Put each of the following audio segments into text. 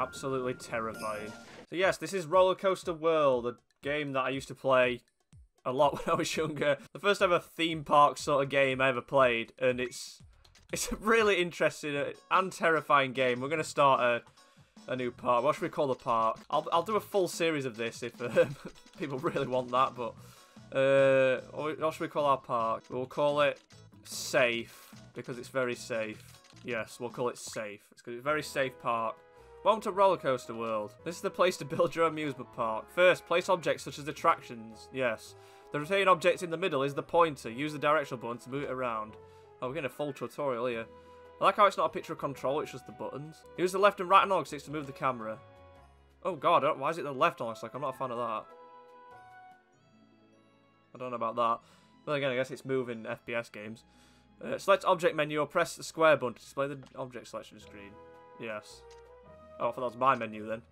Absolutely terrifying. So yes, this is Roller Coaster World, a game that I used to play a lot when I was younger. The first ever theme park sort of game I ever played, and it's it's a really interesting and terrifying game. We're going to start a, a new park. What should we call the park? I'll, I'll do a full series of this if um, people really want that, but uh, what should we call our park? We'll call it Safe, because it's very safe. Yes, we'll call it Safe. It's going to be a very safe park. Welcome to Roller Coaster World. This is the place to build your amusement park. First, place objects such as attractions. Yes. The rotating object in the middle is the pointer. Use the directional button to move it around. Oh, we're getting a full tutorial here. I like how it's not a picture of control, it's just the buttons. Use the left and right analog sticks to move the camera. Oh god, why is it the left analog stick? I'm not a fan of that. I don't know about that. But again, I guess it's moving FPS games. Uh, select object menu or press the square button to display the object selection screen. Yes. Oh, I thought that was my menu then.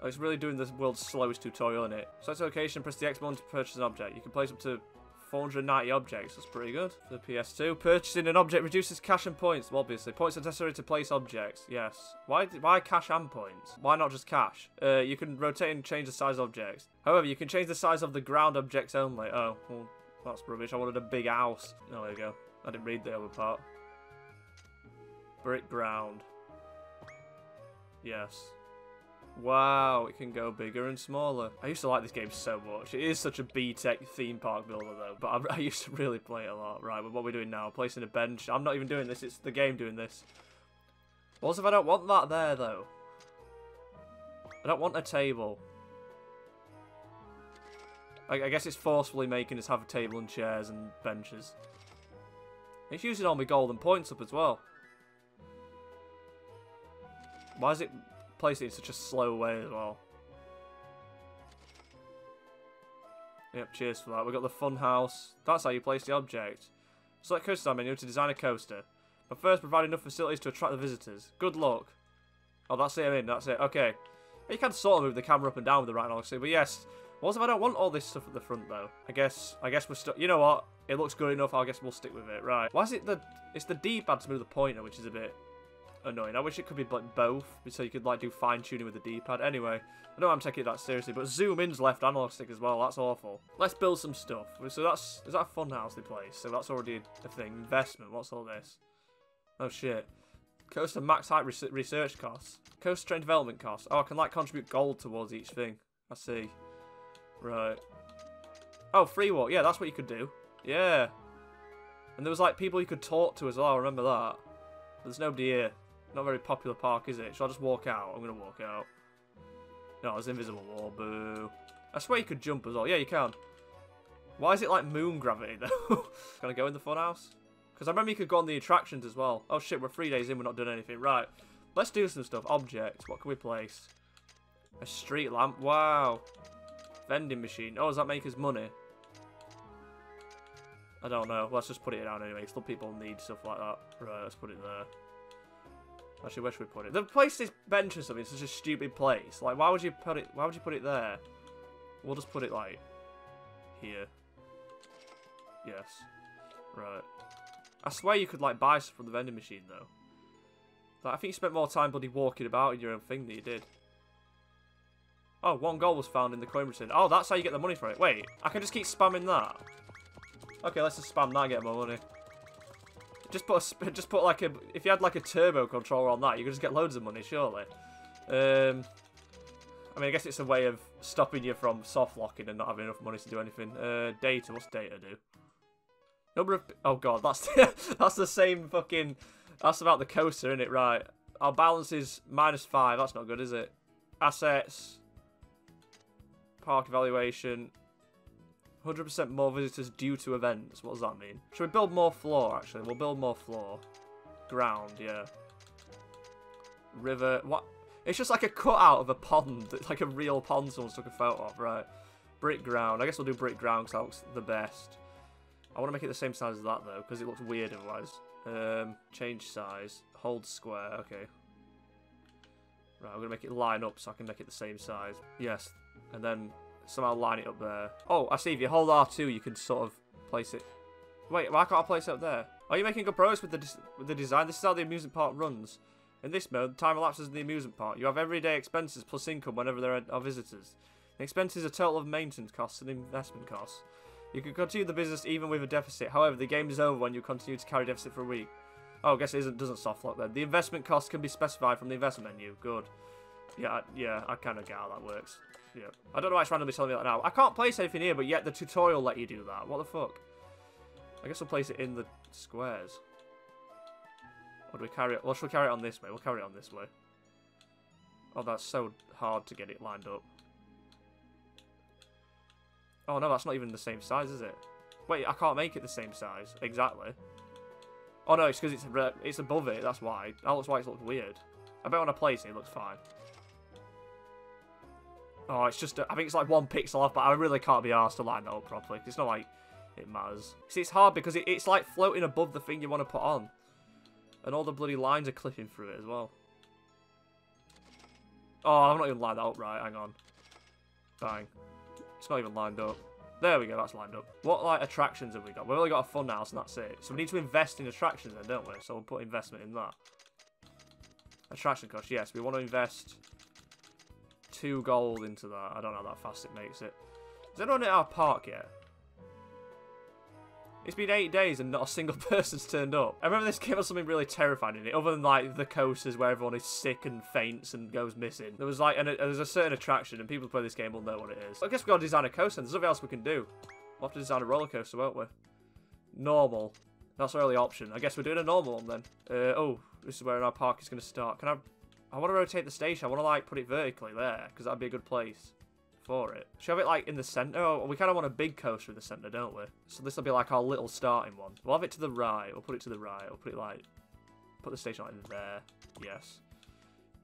Oh, it's really doing the world's slowest tutorial in it. Select a location, press the X button to purchase an object. You can place up to 490 objects. That's pretty good. For the PS2, purchasing an object reduces cash and points. Well, obviously, points are necessary to place objects. Yes. Why? Why cash and points? Why not just cash? Uh, you can rotate and change the size of objects. However, you can change the size of the ground objects only. Oh, well, that's rubbish. I wanted a big house. Oh, there we go. I didn't read the other part. Brick ground. Yes. Wow, it can go bigger and smaller. I used to like this game so much. It is such a B-Tech theme park builder though, but I, I, used to really play it a lot. Right, but what are we doing now? Placing a bench. I'm not even doing this, it's the game doing this. What if I don't want that there though? I don't want a table. I, I guess it's forcefully making us have a table and chairs and benches. It's using all my golden points up as well. Why is it it in such a slow way as well? Yep, cheers for that. We've got the fun house. That's how you place the object. Select coaster menu to design a coaster. But first, provide enough facilities to attract the visitors. Good luck. Oh, that's it, I mean, that's it. Okay. You can sort of move the camera up and down with the right analog but yes. What if I don't want all this stuff at the front, though? I guess, I guess we're stuck. You know what? It looks good enough, I guess we'll stick with it. Right. Why is it the... It's the D-pad to move the pointer, which is a bit annoying. I wish it could be both, so you could like do fine tuning with the D-pad. Anyway, I know I'm taking it that seriously, but zoom in's left analog stick as well. That's awful. Let's build some stuff. So that's is that a fun house they place? So that's already a thing. Investment. What's all this? Oh shit. Coaster max height research costs. Coaster train development costs. Oh, I can like contribute gold towards each thing. I see. Right. Oh, free walk. Yeah, that's what you could do. Yeah. And there was like people you could talk to as well. I remember that. There's nobody here. Not very popular park, is it? Shall I just walk out? I'm going to walk out. No, it's invisible wall. Boo. I swear you could jump as well. Yeah, you can. Why is it like moon gravity, though? can I go in the funhouse? Because I remember you could go on the attractions as well. Oh, shit, we're three days in. We're not doing anything. Right. Let's do some stuff. Objects. What can we place? A street lamp. Wow. Vending machine. Oh, does that make us money? I don't know. Let's just put it down anyway. Some people need stuff like that. Right, let's put it there. Actually, where should we put it? The place this bench or something is such a stupid place. Like, why would you put it? Why would you put it there? We'll just put it like here. Yes. Right. I swear you could like buy stuff from the vending machine though. Like, I think you spent more time bloody walking about in your own thing than you did. Oh, one gold was found in the coin machine. Oh, that's how you get the money for it. Wait, I can just keep spamming that. Okay, let's just spam that and get more money. Just put a, just put like a if you had like a turbo controller on that, you could just get loads of money, surely. Um, I mean, I guess it's a way of stopping you from soft locking and not having enough money to do anything. Uh, data, what's data do? Number of oh god, that's that's the same fucking. That's about the coaster, isn't it? Right. Our balance is minus five. That's not good, is it? Assets. Park evaluation. 100% more visitors due to events. What does that mean? Should we build more floor, actually? We'll build more floor. Ground, yeah. River. What? It's just like a cutout of a pond. It's like a real pond someone took a photo of, right? Brick ground. I guess we'll do brick ground because that looks the best. I want to make it the same size as that, though, because it looks weird otherwise. Um, change size. Hold square. Okay. Right, I'm going to make it line up so I can make it the same size. Yes. And then somehow line it up there. Oh, I see. If you hold R2, you can sort of place it. Wait, why can't I place it up there? Are you making good progress with the, with the design? This is how the amusement park runs. In this mode, time elapses in the amusement park. You have everyday expenses plus income whenever there are visitors. The expenses are total of maintenance costs and investment costs. You can continue the business even with a deficit. However, the game is over when you continue to carry deficit for a week. Oh, I guess it isn't, doesn't soft lock then. The investment cost can be specified from the investment menu. Good. Yeah, yeah, I kind of get how that works. Yeah. I don't know why it's randomly telling me that now. I can't place anything here, but yet the tutorial let you do that. What the fuck? I guess we'll place it in the squares. Or do we carry it? Well, should we carry it on this way? We'll carry it on this way. Oh, that's so hard to get it lined up. Oh, no, that's not even the same size, is it? Wait, I can't make it the same size. Exactly. Oh, no, it's because it's, it's above it. That's why. That looks why it looks weird. I bet when I place it, it looks fine. Oh, it's just, I think it's like one pixel off, but I really can't be asked to line that up properly. It's not like it matters. See, it's hard because it, it's like floating above the thing you want to put on. And all the bloody lines are clipping through it as well. Oh, I'm not even lined up right. Hang on. Bang. It's not even lined up. There we go, that's lined up. What, like, attractions have we got? We've only got a fun house and that's it. So we need to invest in attractions then, don't we? So we'll put investment in that. Attraction cost, yes. We want to invest two gold into that. I don't know how that fast it makes it. Is anyone at our park yet? It's been eight days and not a single person's turned up. I remember this game has something really terrifying in it, other than like the coasters where everyone is sick and faints and goes missing. There was like, and there's a certain attraction, and people who play this game will know what it is. I guess we've got to design a coaster, there's nothing else we can do. We'll have to design a roller coaster, won't we? Normal. That's our only option. I guess we're doing a normal one then. Uh, oh, this is where our park is going to start. Can I... I want to rotate the station. I want to like put it vertically there, because that'd be a good place for it. Should have it like in the centre? Oh, we kind of want a big coaster in the centre, don't we? So this will be like our little starting one. We'll have it to the right. We'll put it to the right. We'll put it like... Put the station like there. Yes.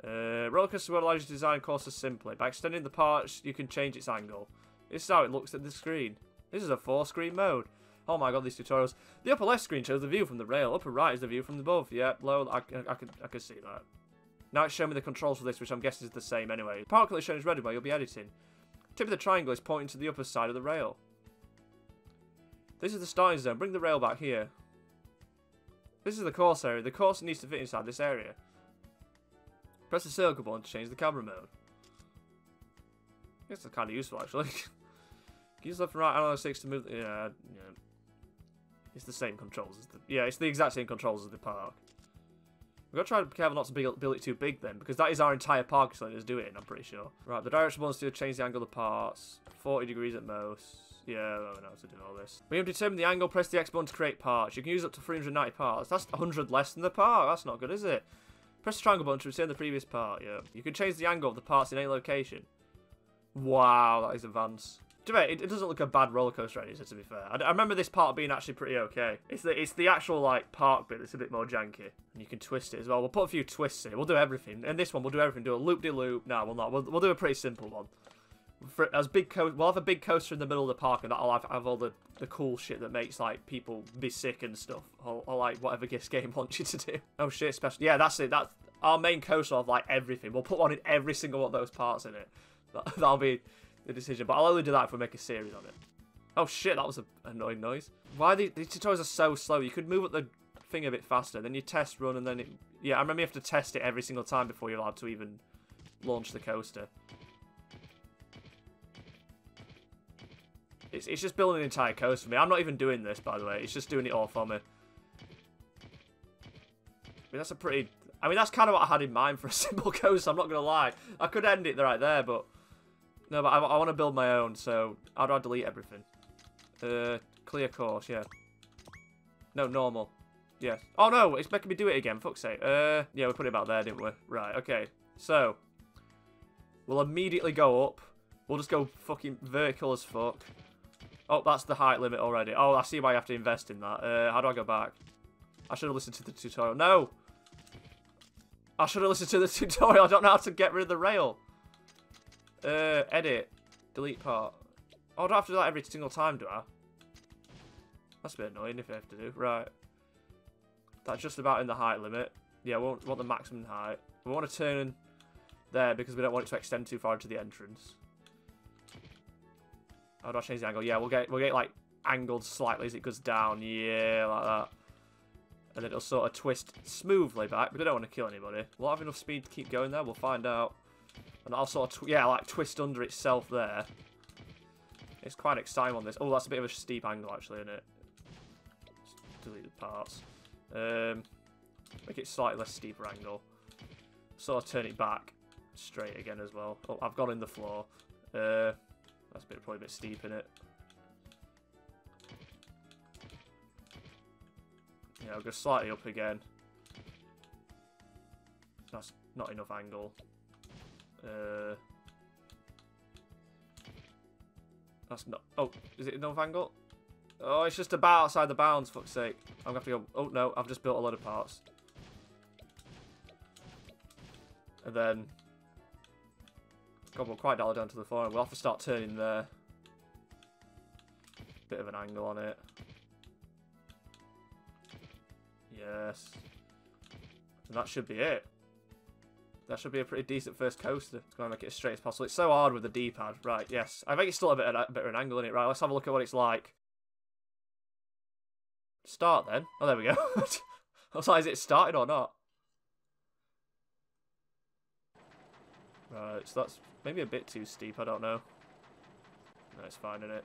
Uh, roller coaster will you to design courses simply. By extending the parts, you can change its angle. This is how it looks at the screen. This is a four-screen mode. Oh my god, these tutorials. The upper left screen shows the view from the rail. Upper right is the view from the above. Yeah, low, I, I, I, can, I can see that. Now it's showing me the controls for this, which I'm guessing is the same anyway. The Part clearly shown is ready you'll be editing. Tip of the triangle is pointing to the upper side of the rail. This is the starting zone. Bring the rail back here. This is the course area. The course needs to fit inside this area. Press the circle button to change the camera mode. I guess that's kind of useful, actually. Use left and right analog sticks to move... Yeah, yeah. It's the same controls as the... Yeah, it's the exact same controls as the park. We've got to try to be careful not to build, build it too big then, because that is our entire park letting us do it, I'm pretty sure. Right, the direction wants to change the angle of the parts. 40 degrees at most. Yeah, I know how to do all this. We have determined the angle, press the X button to create parts. You can use up to 390 parts. That's 100 less than the part. That's not good, is it? Press the triangle button to return the previous part, yeah. You can change the angle of the parts in any location. Wow, that is advanced. It, it doesn't look a bad roller coaster editor, to be fair. I, I, remember this part being actually pretty okay. It's the it's the actual like park bit that's a bit more janky, and you can twist it as well. We'll put a few twists in. We'll do everything. And this one, we'll do everything. Do a loop de loop. No, we'll not. We'll, we'll do a pretty simple one. For, as big co we'll have a big coaster in the middle of the park, and that'll have, have all the the cool shit that makes like people be sick and stuff, or, or like whatever this game wants you to do. Oh shit, special. Yeah, that's it. That's our main coaster of like everything. We'll put one in every single one of those parts in it. That, that'll be the decision. But I'll only do that if we make a series on it. Oh shit, that was an annoying noise. Why the, these tutorials are so slow? You could move up the thing a bit faster. Then you test run and then it... Yeah, I remember you have to test it every single time before you're allowed to even launch the coaster. It's, it's just building an entire coaster for me. I'm not even doing this, by the way. It's just doing it all for me. I mean, that's a pretty... I mean, that's kind of what I had in mind for a simple coaster, I'm not going to lie. I could end it right there, but... No, but I, I want to build my own, so how do I delete everything? Uh, clear course, yeah. No, normal. Yes. Oh no, it's making me do it again, fuck's sake. Uh, yeah, we put it about there, didn't we? Right, okay. So, we'll immediately go up. We'll just go fucking vertical as fuck. Oh, that's the height limit already. Oh, I see why you have to invest in that. Uh, how do I go back? I should have listened to the tutorial. No! I should have listened to the tutorial. I don't know how to get rid of the rail. Uh, edit. Delete part. Oh, I don't have to do that every single time, do I? That's a bit annoying if I have to do. Right. That's just about in the height limit. Yeah, we want, the maximum height. We want to turn there because we don't want it to extend too far into the entrance. How do I change the angle? Yeah, we'll get we'll get like angled slightly as it goes down. Yeah, like that. And it'll sort of twist smoothly back, but I don't want to kill anybody. We'll have enough speed to keep going there? We'll find out. And I'll sort of, yeah, like twist under itself there. It's quite exciting on this. Oh, that's a bit of a steep angle, actually, isn't it? Delete the parts. Um, make it slightly less steeper angle. Sort of turn it back straight again as well. Oh, I've gone in the floor. Uh, that's a bit, probably a bit steep in it. Yeah, I'll go slightly up again. That's not enough angle. Uh, that's not... Oh, is it enough angle? Oh, it's just about outside the bounds, fuck's sake. I'm going to have to go... Oh, no, I've just built a lot of parts. And then... God, we'll quite dial down to the floor. We'll have to start turning there. Bit of an angle on it. Yes. And that should be it. That should be a pretty decent first coaster. It's going to make it as straight as possible. It's so hard with the D-pad. Right, yes. I think it's still a bit, a bit of an angle in it. Right, let's have a look at what it's like. Start then. Oh, there we go. I was like, is it started or not? Right, so that's maybe a bit too steep. I don't know. No, it's fine, isn't it?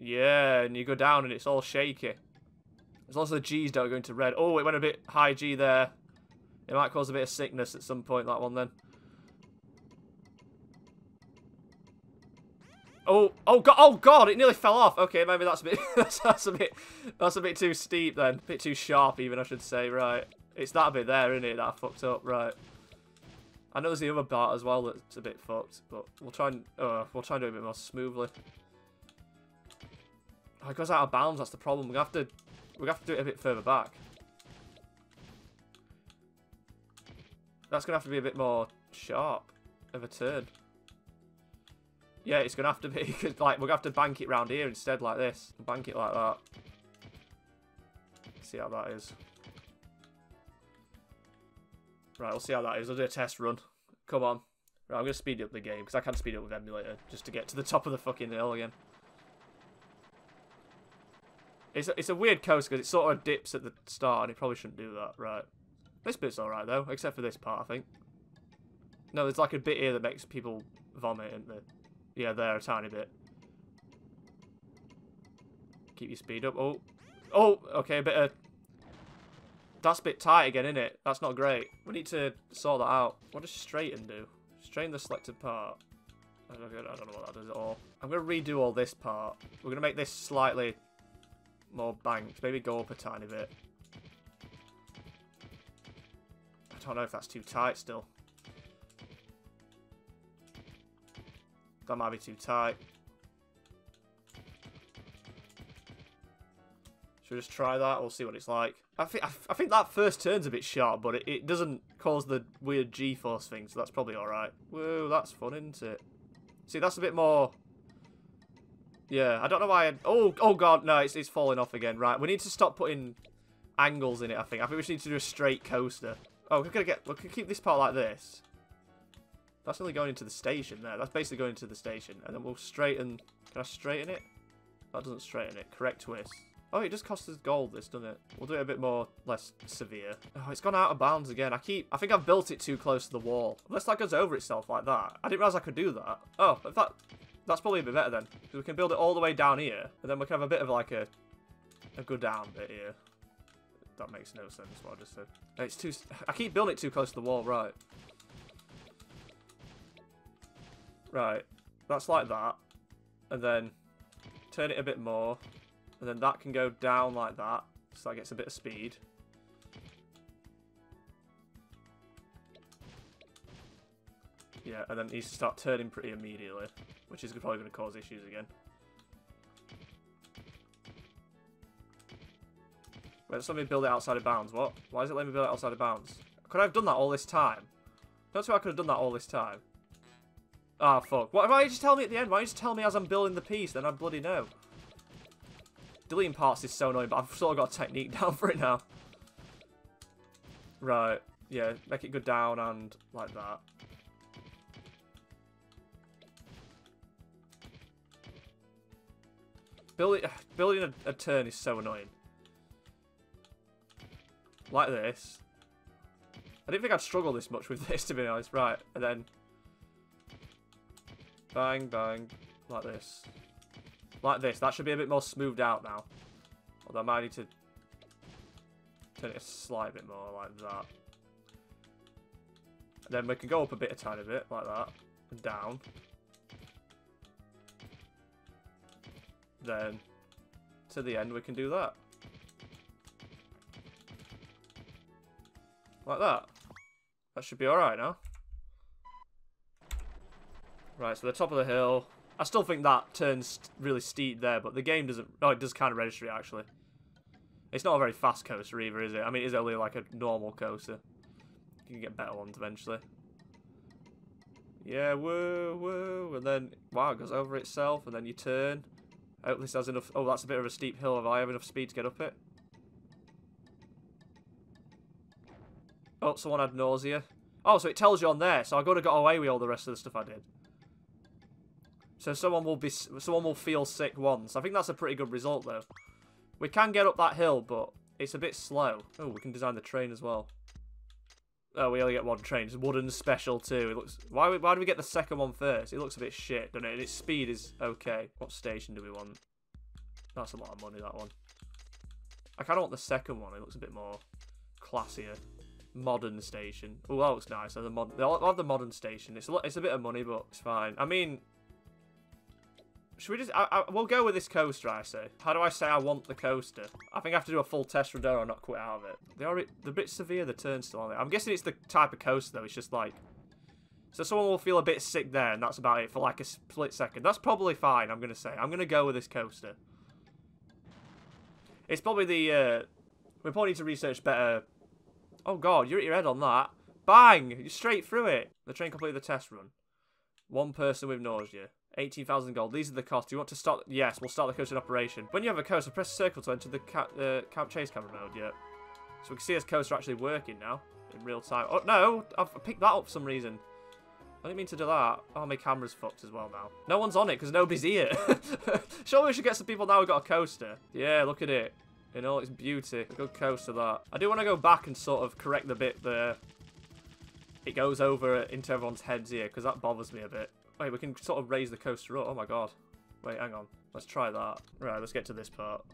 Yeah, and you go down and it's all shaky. As long as the G's don't go into red. Oh, it went a bit high G there. It might cause a bit of sickness at some point, that one then. Oh, oh god, oh god, it nearly fell off. Okay, maybe that's a bit, that's, that's a bit, that's a bit too steep then. A bit too sharp even, I should say, right. It's that bit there, isn't it, that I fucked up, right. I know there's the other part as well that's a bit fucked, but we'll try and, uh, we'll try and do it a bit more smoothly. Oh, it goes out of bounds, that's the problem. we're have to, we have to do it a bit further back. That's going to have to be a bit more sharp of a turn. Yeah, it's going to have to be, because like, we're going to have to bank it round here instead like this. Bank it like that. See how that is. Right, we'll see how that is. I'll do a test run. Come on. Right, I'm going to speed up the game, because I can speed up with emulator, just to get to the top of the fucking hill again. It's a, it's a weird coast, because it sort of dips at the start, and it probably shouldn't do that. Right. This bit's alright though, except for this part, I think. No, there's like a bit here that makes people vomit, isn't there? Yeah, there, a tiny bit. Keep your speed up. Oh. Oh, okay, a bit of... That's a bit tight again, isn't it? That's not great. We need to sort that out. What does straighten do? Straighten the selected part. I don't, I don't know what that does at all. I'm going to redo all this part. We're going to make this slightly more banked. Maybe go up a tiny bit. I don't know if that's too tight still. That might be too tight. Should we just try that? We'll see what it's like. I think I think that first turn's a bit sharp, but it, it doesn't cause the weird G-force thing, so that's probably alright. Whoa, that's fun, isn't it? See, that's a bit more... Yeah, I don't know why I... Oh, oh god, no, it's, it's falling off again. Right, we need to stop putting angles in it, I think. I think we just need to do a straight coaster. Oh, we're gonna get. We can keep this part like this. That's only going into the station there. That's basically going into the station, and then we'll straighten. Can I straighten it? That doesn't straighten it. Correct twist. Oh, it just costs us gold, this, doesn't it? We'll do it a bit more, less severe. Oh, it's gone out of bounds again. I keep... I think I've built it too close to the wall. Unless that goes over itself like that. I didn't realise I could do that. Oh, if that... That's probably a bit better then. Because we can build it all the way down here. And then we can have a bit of like a... A good down bit here. That makes no sense, what I just said. It's too... I keep building it too close to the wall, right. Right. That's like that. And then turn it a bit more. And then that can go down like that. So that gets a bit of speed. Yeah, and then it needs to start turning pretty immediately. Which is probably going to cause issues again. Wait, let me build it outside of bounds. What? Why is it letting me build it outside of bounds? Could I have done that all this time? Don't see I could have done that all this time. Ah, fuck. What, why did you just tell me at the end? Why did you just tell me as I'm building the piece? Then I bloody know. Deleting parts is so annoying, but I've sort of got a technique down for it now. Right. Yeah, make it go down and like that. Building, building a, a turn is so annoying. Like this. I didn't think I'd struggle this much with this, to be honest. Right, and then... Bang, bang. Like this. Like this. That should be a bit more smoothed out now. Although I might need to turn it a slight bit more like that. And then we can go up a bit, a tiny bit, like that. And down. Then, to the end, we can do that. Like that. That should be alright now. Right, so the top of the hill. I still think that turns really steep there, but the game doesn't... Oh, it does kind of register it, actually. It's not a very fast coaster either, is it? I mean, it's only like a normal coaster. You can get better ones eventually. Yeah, woo, woo. And then, wow, it goes over itself, and then you turn. I hope this has enough... Oh, that's a bit of a steep hill. Have I have enough speed to get up it? Oh, someone had nausea. Oh, so it tells you on there. So I have got away with all the rest of the stuff I did. So someone will be, someone will feel sick once. I think that's a pretty good result, though. We can get up that hill, but it's a bit slow. Oh, we can design the train as well. Oh, we only get one train. It's wooden special too. It looks. Why? Why do we get the second one first? It looks a bit shit, doesn't it? And its speed is okay. What station do we want? That's a lot of money. That one. I kind of want the second one. It looks a bit more classier modern station. Oh, that looks nice. The mod, they'll have the modern station. It's a it's a bit of money, but it's fine. I mean, should we just? I, I, we'll go with this coaster. I say. How do I say I want the coaster? I think I have to do a full test run or not quit out of it. They are the bit severe. The turn still on it. I'm guessing it's the type of coaster though. It's just like. So someone will feel a bit sick there, and that's about it for like a split second. That's probably fine. I'm gonna say. I'm gonna go with this coaster. It's probably the. Uh, we probably need to research better Oh god, you're at your head on that. Bang! You're straight through it. The train completed the test run. One person with nausea. 18,000 gold. These are the costs. Do you want to start? Yes, we'll start the coaster operation. When you have a coaster, press circle to enter the ca uh, Camp Chase camera mode. Yeah. So we can see this coaster actually working now in real time. Oh no, I've picked that up for some reason. I didn't mean to do that. Oh, my camera's fucked as well now. No one's on it because nobody's here. Surely we should get some people now who got a coaster. Yeah, look at it in all its beauty. Good coaster that. I do want to go back and sort of correct the bit there. It goes over into everyone's heads here, because that bothers me a bit. Wait, we can sort of raise the coaster up. Oh my god. Wait, hang on. Let's try that. Right, let's get to this part.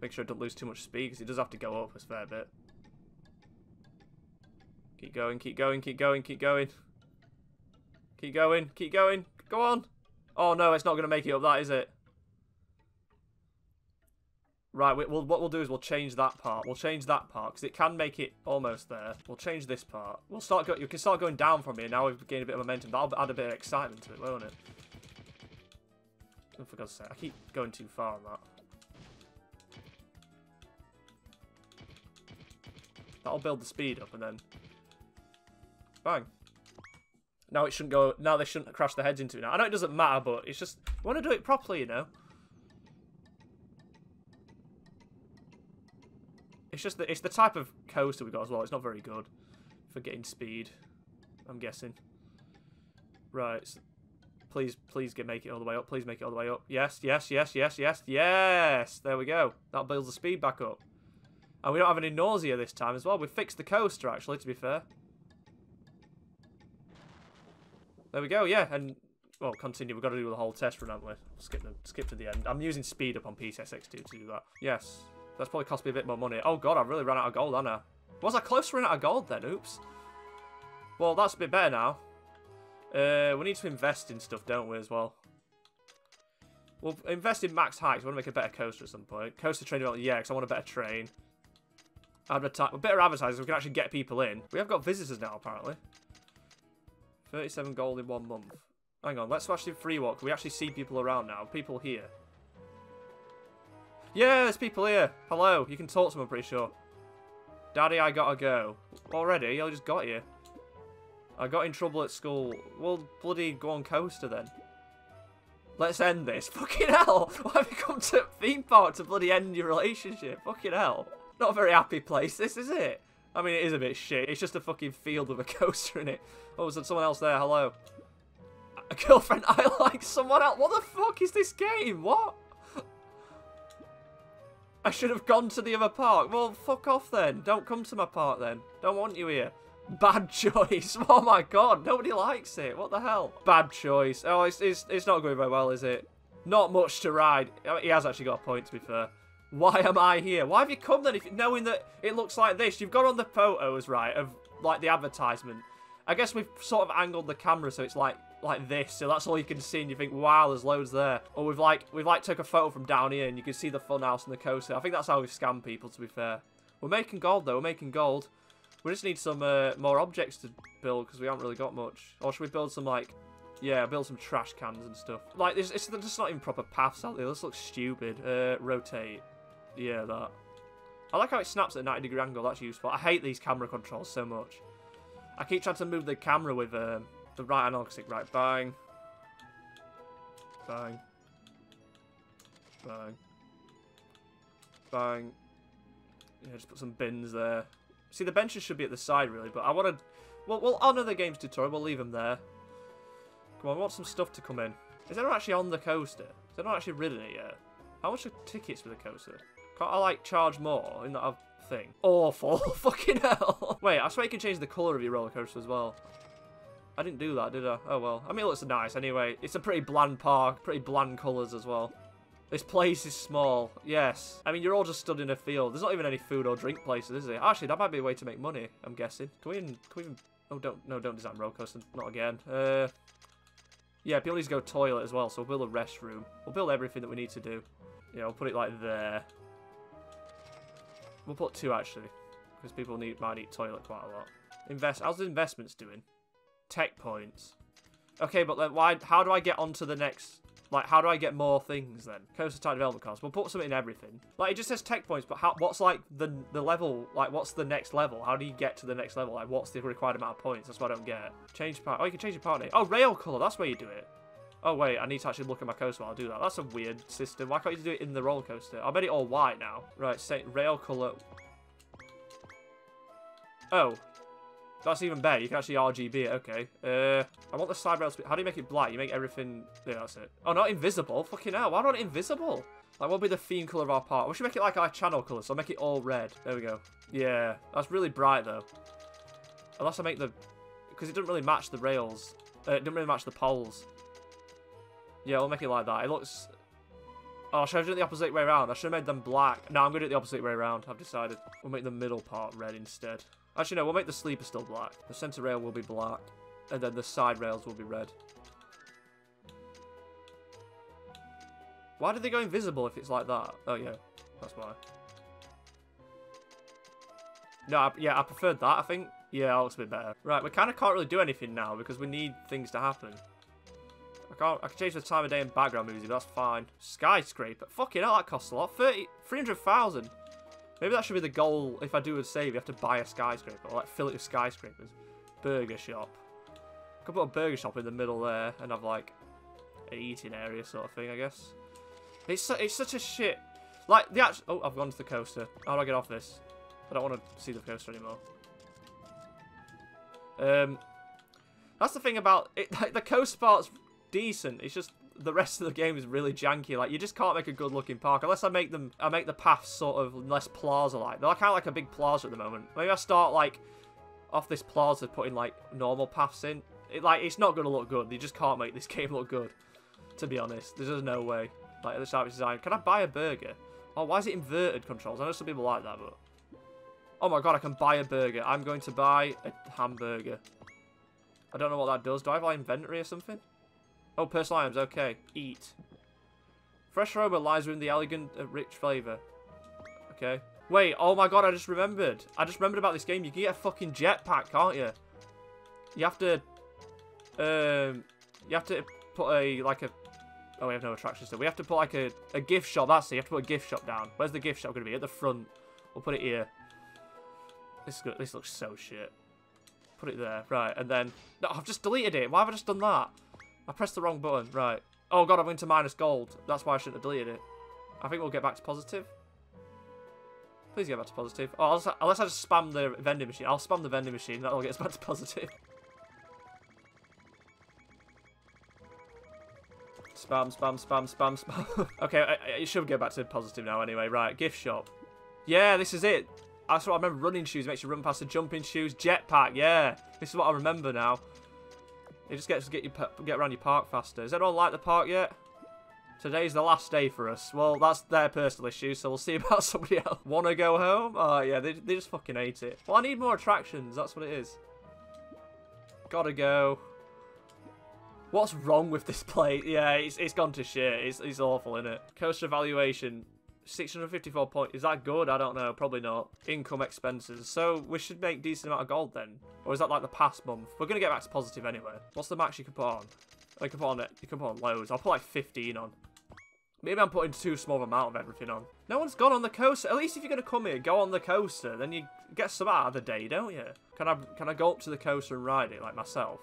Make sure I don't lose too much speed, because it does have to go up a fair bit. Keep going, keep going, keep going, keep going. Keep going, keep going. Go on. Oh no, it's not going to make it up that, is it? Right, we, will what we'll do is we'll change that part. We'll change that part, because it can make it almost there. We'll change this part. We'll start go you can start going down from here. Now we've gained a bit of momentum. That'll add a bit of excitement to it, won't it? Oh, for God's sake, I keep going too far on that. That'll build the speed up, and then... Bang. Now it shouldn't go. Now they shouldn't crash their heads into it. Now I know it doesn't matter, but it's just want to do it properly, you know. It's just that it's the type of coaster we got as well. It's not very good for getting speed. I'm guessing. Right. Please, please get make it all the way up. Please make it all the way up. Yes, yes, yes, yes, yes, yes. There we go. That builds the speed back up. And we don't have any nausea this time as well. We fixed the coaster, actually, to be fair. There we go, yeah, and well, continue. We've got to do the whole test run, haven't we? Skip the skip to the end. I'm using speed up on PCSX2 to do that. Yes, that's probably cost me a bit more money. Oh god, I really ran out of gold, haven't I? Was I close to running out of gold then? Oops. Well, that's a bit better now. Uh, we need to invest in stuff, don't we, as well? We'll invest in max heights. We want to make a better coaster at some point. Coaster train development, yeah, because I want a better train. Advertise, better advertising, so we can actually get people in. We have got visitors now, apparently. 37 gold in one month. Hang on, let's actually free walk. We actually see people around now. People here. Yeah, there's people here. Hello. You can talk to them, I'm pretty sure. Daddy, I gotta go. Already? I just got you. I got in trouble at school. Well, bloody go on coaster then. Let's end this. Fucking hell. Why have you come to theme park to bloody end your relationship? Fucking hell. Not a very happy place, this is it. I mean, it is a bit shit. It's just a fucking field with a coaster in it. Oh, was there someone else there? Hello. A girlfriend I like someone else. What the fuck is this game? What? I should have gone to the other park. Well, fuck off then. Don't come to my park then. Don't want you here. Bad choice. Oh my god, nobody likes it. What the hell? Bad choice. Oh, it's, it's, it's not going very well, is it? Not much to ride. Oh, he has actually got a point, to be fair. Why am I here? Why have you come then, if knowing that it looks like this? You've got on the photos, right, of, like, the advertisement. I guess we've sort of angled the camera so it's like like this, so that's all you can see, and you think, wow, there's loads there. Or we've like we've like took a photo from down here, and you can see the funhouse and the coaster. I think that's how we scam people, to be fair. We're making gold though. We're making gold. We just need some uh, more objects to build because we haven't really got much. Or should we build some like, yeah, build some trash cans and stuff. Like this, it's just not even proper paths out there. This looks stupid. Uh, rotate. Yeah, that. I like how it snaps at a 90 degree angle. That's useful. I hate these camera controls so much. I keep trying to move the camera with um, the right analog stick. Right, bang. Bang. Bang. Bang. Yeah, just put some bins there. See, the benches should be at the side, really, but I want to... Well, we'll honour the game's tutorial. We'll leave them there. Come on, we want some stuff to come in. Is anyone actually on the coaster? Is anyone actually ridden it yet? How much are tickets for the coaster? I, like, charge more in that thing? Awful. Fucking hell. Wait, I swear you can change the colour of your roller coaster as well. I didn't do that, did I? Oh, well. I mean, it looks nice anyway. It's a pretty bland park. Pretty bland colours as well. This place is small. Yes. I mean, you're all just stood in a field. There's not even any food or drink places, is there? Actually, that might be a way to make money, I'm guessing. Can we even... Can we even oh, don't... No, don't design roller coaster. Not again. Uh... Yeah, people need to go toilet as well, so we'll build a restroom. We'll build everything that we need to do. Yeah, we'll put it like there. We'll put two, actually. Because people need might need toilet quite a lot. Invest. How's the investments doing? Tech points. Okay, but then why? How do I get onto the next like, how do I get more things then? Coaster type development cost. We'll put something in everything. Like, it just says tech points, but how, what's like the the level? Like, what's the next level? How do you get to the next level? Like, what's the required amount of points? That's what I don't get. Change part. Oh, you can change your part name. Oh, rail color. That's where you do it. Oh, wait. I need to actually look at my coaster while I do that. That's a weird system. Why can't you do it in the roller coaster? I bet it all white now. Right, say rail color. Oh, that's even better. You can actually RGB it. Okay. Uh, I want the side rails. How do you make it black? You make everything. Yeah, that's it. Oh, not invisible. Fucking hell. Why not invisible? Like, what will be the theme colour of our part? We should make it like our channel colour, so I'll make it all red. There we go. Yeah, that's really bright, though. Unless I make the... Because it doesn't really match the rails. Uh, it doesn't really match the poles. Yeah, we'll make it like that. It looks... Oh, should I do it the opposite way around? I should have made them black. No, I'm going to do it the opposite way around. I've decided. We'll make the middle part red instead. Actually, no, we'll make the sleeper still black. The centre rail will be black. And then the side rails will be red. Why did they go invisible if it's like that? Oh, yeah. That's why. No, I, yeah, I preferred that, I think. Yeah, that looks a bit better. Right, we kind of can't really do anything now because we need things to happen. I can't. I can change the time of day and background music, that's fine. Skyscraper. Fucking hell, that costs a lot. 30, 300,000. Maybe that should be the goal. If I do a save, you have to buy a skyscraper. Or like fill it with skyscrapers. Burger shop. Could put a burger shop in the middle there and have like an eating area sort of thing, I guess. It's su it's such a shit. Like the actual. Oh, I've gone to the coaster. How do I get off this? I don't want to see the coaster anymore. Um, that's the thing about it. Like, the coaster part's decent. It's just the rest of the game is really janky. Like you just can't make a good looking park unless I make them. I make the paths sort of less plaza like. They're kind of like a big plaza at the moment. Maybe I start like off this plaza putting like normal paths in. It, like it's not gonna look good. You just can't make this game look good. To be honest, there's just no way. Like the start design. Can I buy a burger? Oh, why is it inverted controls? I know some people like that, but oh my god, I can buy a burger. I'm going to buy a hamburger. I don't know what that does. Do I have like inventory or something? Oh, personal items, okay. Eat. Fresh aroma lies within the elegant, uh, rich flavour. Okay. Wait, oh my god, I just remembered. I just remembered about this game. You can get a fucking jetpack, can't you? You have to... Um, you have to put a, like a... Oh, we have no attraction still. We have to put like a, a gift shop. That's it. You have to put a gift shop down. Where's the gift shop going to be? At the front. We'll put it here. This is good. This looks so shit. Put it there. Right, and then... No, I've just deleted it. Why have I just done that? I pressed the wrong button. Right. Oh god, I'm into minus gold. That's why I shouldn't have deleted it. I think we'll get back to positive. Please get back to positive. Oh, unless I, unless I just spam the vending machine. I'll spam the vending machine. That'll get us back to positive. spam, spam, spam, spam, spam. okay, I, I, it should get back to positive now anyway. Right, gift shop. Yeah, this is it. That's what I remember. Running shoes makes you run past the jumping shoes. Jetpack, yeah. This is what I remember now. It just gets to get you get around your park faster. Is anyone like the park yet? Today's the last day for us. Well, that's their personal issue, so we'll see about somebody else. Wanna go home? Oh, yeah, they, they just fucking hate it. Well, I need more attractions. That's what it is. Gotta go. What's wrong with this plate? Yeah, it's, it's gone to shit. It's, it's awful, isn't it? Coaster evaluation. 654 points. Is that good? I don't know. Probably not. Income expenses. So we should make decent amount of gold then. Or is that like the past month? We're going to get back to positive anyway. What's the max you can put on? Oh, you can put on it. You can put on loads. I'll put like 15 on. Maybe I'm putting too small amount of everything on. No one's gone on the coaster. At least if you're going to come here, go on the coaster. Then you get some out of the day, don't you? Can I can I go up to the coaster and ride it like myself?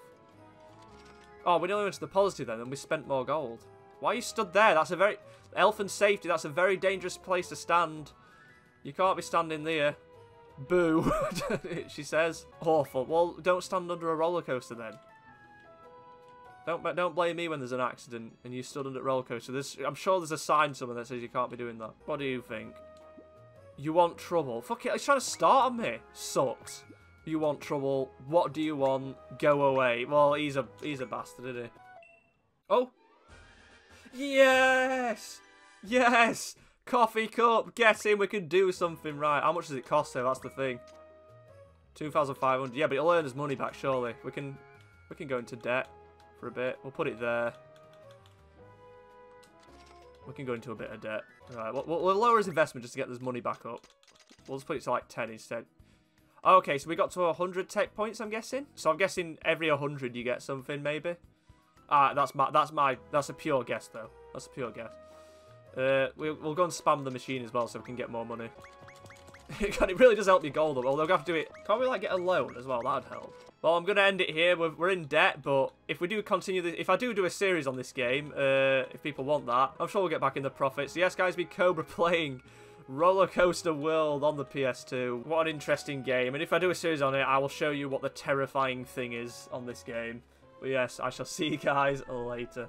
Oh, we only went to the positive then, and we spent more gold. Why you stood there? That's a very... Elf and safety, that's a very dangerous place to stand. You can't be standing there. Boo, she says. Awful. Well, don't stand under a roller coaster then. Don't don't blame me when there's an accident and you stood under a roller coaster. There's, I'm sure there's a sign somewhere that says you can't be doing that. What do you think? You want trouble? Fuck it, he's trying to start on me. Sucks. You want trouble? What do you want? Go away. Well, he's a he's a bastard, isn't he? Oh. Yes! Yes! Coffee cup! Get in, we can do something right. How much does it cost though? That's the thing. 2,500. Yeah, but it'll earn us money back, surely. We can we can go into debt for a bit. We'll put it there. We can go into a bit of debt. Right, we'll, we'll lower his investment just to get this money back up. We'll just put it to like 10 instead. Okay, so we got to 100 tech points, I'm guessing. So I'm guessing every 100 you get something, maybe. Ah, that's my, that's my, that's a pure guess, though. That's a pure guess. Uh, we'll, we'll go and spam the machine as well so we can get more money. it really does help your gold, although we'll have to do it. Can't we, like, get a loan as well? That'd help. Well, I'm going to end it here. We're, we're in debt, but if we do continue this, if I do do a series on this game, uh, if people want that, I'm sure we'll get back in the profits. So yes, guys, BE Cobra playing Roller Coaster World on the PS2. What an interesting game. And if I do a series on it, I will show you what the terrifying thing is on this game. But yes, I shall see you guys later.